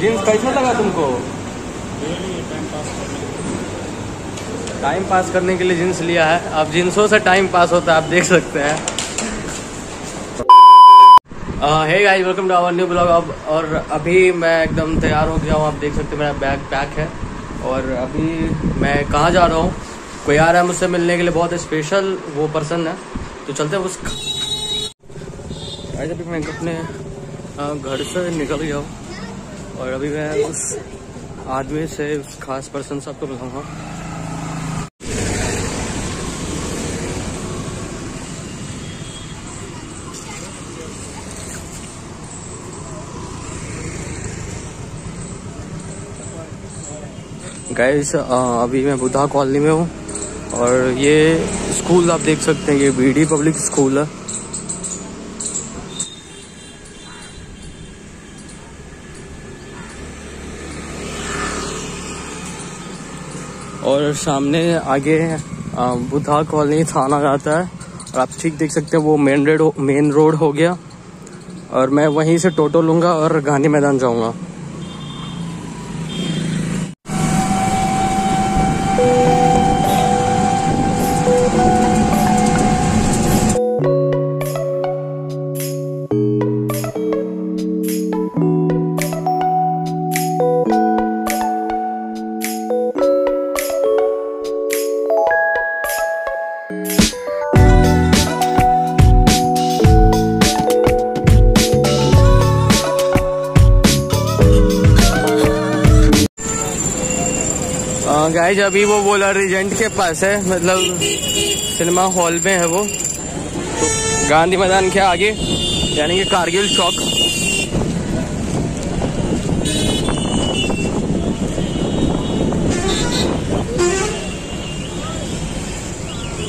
Jeans कैसा लगा तुमको? टाइम पास करने के लिए जीन्स लिया है। अब जींसों से टाइम पास होता है, आप देख सकते हैं। Hey guys welcome to our new blog अब, और अभी मैं एकदम तैयार हो गया हूँ। आप देख सकते हैं, मेरा बैग पैक है। और अभी मैं कहाँ जा रहा हूँ? कोई आ रहा है मुझसे मिलने के लिए? बहुत स्पेशल वो पर्सन है। तो चलते हैं उस अभी मैं अपने घर से निकल गया हूँ। और अभी मैं उस आदमी से, उस खास पर्सन से आपको मिलाऊँगा गाइस अभी मैं बुधा कॉलोनी में हूँ और ये स्कूल आप देख सकते हैं, ये बीडी पब्लिक स्कूल है। और सामने आगे बुधा कॉलोनी थाना जाता है। और आप ठीक देख सकते हैं, वो मेन रोड मेन रोड हो गया। और मैं वहीं से टोटो लूँगा और गांधी मैदान जाऊँगा। गाइज़ अभी वो बोला रिजेंट के पास है मतलब सिनेमा हॉल में है वो। गांधी मैदान के आगे, यानी कि कारगिल चौक।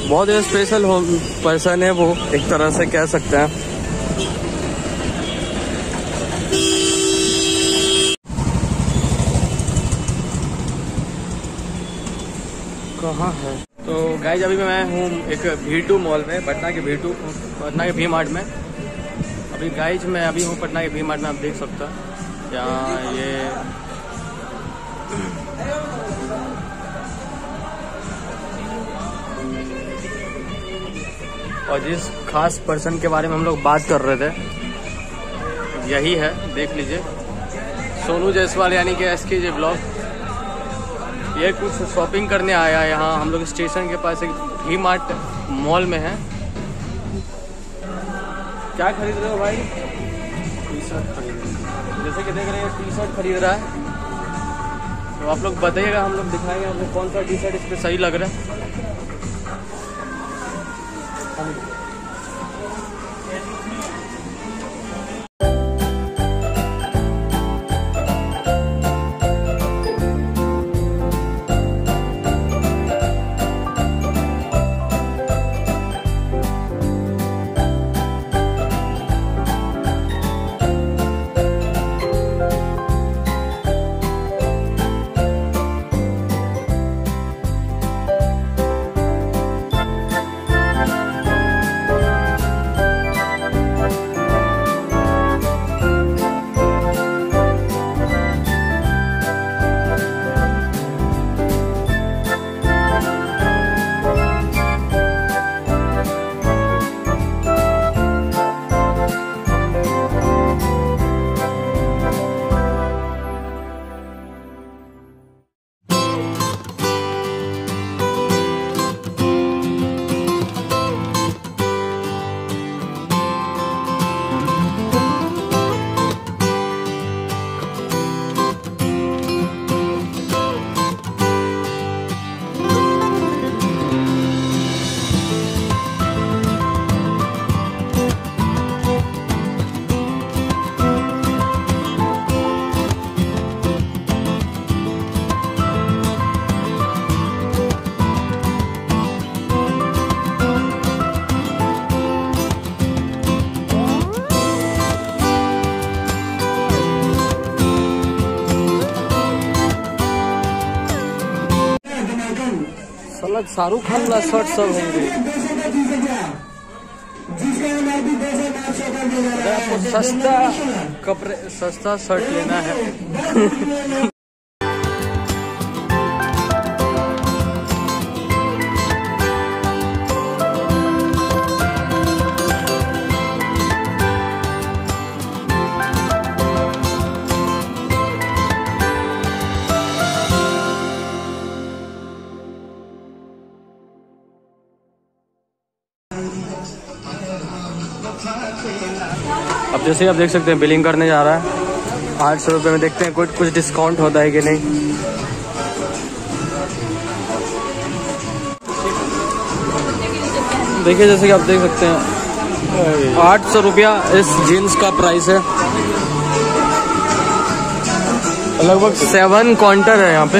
बहुत स्पेशल पर्सन है वो, एक तरह से कह सकते हैं। कहाँ है। तो गाइज़ अभी मैं हूँ एक भी टू मॉल में, पटना के भी टू पटना के भी मार्ट में। अभी गाइज़ मैं अभी हूँ पटना के भी मार्ट में, आप देख सकते हैं। यहाँ ये और जिस खास पर्सन के बारे में हम लोग बात कर रहे थे, यही है, देख लीजिए। सोनू जायसवाल, यानी कि एस के जे ब्लॉग ये कुछ शॉपिंग करने आया है यहाँ। हम लोग स्टेशन के पास एक वी मार्ट मॉल में है। क्या खरीद रहे हो भाई? टी शर्ट खरीद जैसे कि देख रहे हैं टी शर्ट खरीद रहा है। तो आप लोग बताइएगा, हम लोग दिखाएँगे आपको कौन सा टी शर्ट इस पर सही लग रहा है। साला शाहरुख खान वाला शर्ट सब है आपको सस्ता कपड़े सस्ता शर्ट लेना है। जैसे आप देख सकते हैं बिलिंग करने जा रहा है। आठ सौ रुपये में देखते हैं कुछ कुछ डिस्काउंट होता है कि नहीं। देखिए जैसे कि आप देख सकते हैं आठ सौ रुपया इस जीन्स का प्राइस है। लगभग सेवन काउंटर है यहाँ पे।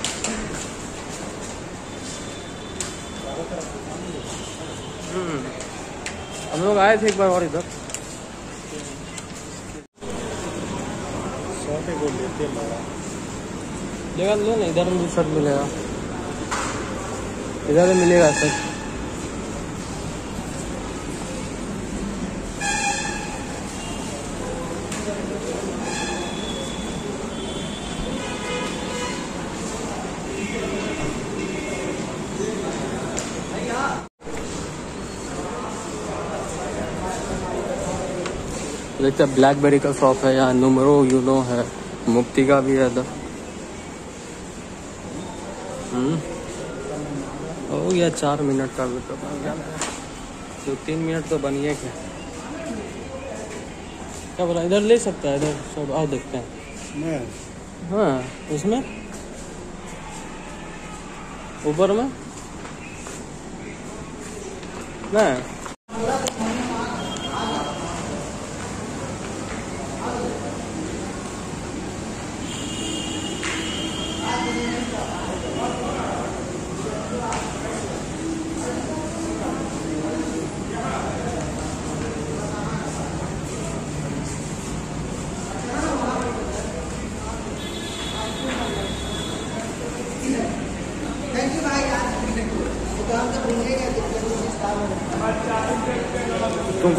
हम लोग आए थे एक बार और इधर। लेगा लो ना इधर भी शर्ट मिलेगा। इधर भी मिलेगा सर देखते हैं ब्लैकबेरी का शॉप है यहाँ नुमरो यूनो है। मुक्ति का भी है इधर हम्म। हो गया चार मिनट का भी तो तो तीन मिनट तो बनिए क्या? क्या बोला? इधर ले सकता है इधर सब आओ देखते हैं। हाँ उसमें? ऊपर में? नहीं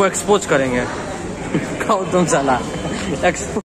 तुमको एक्सपोज करेंगे। खाओ तुम साला। एक्सपोज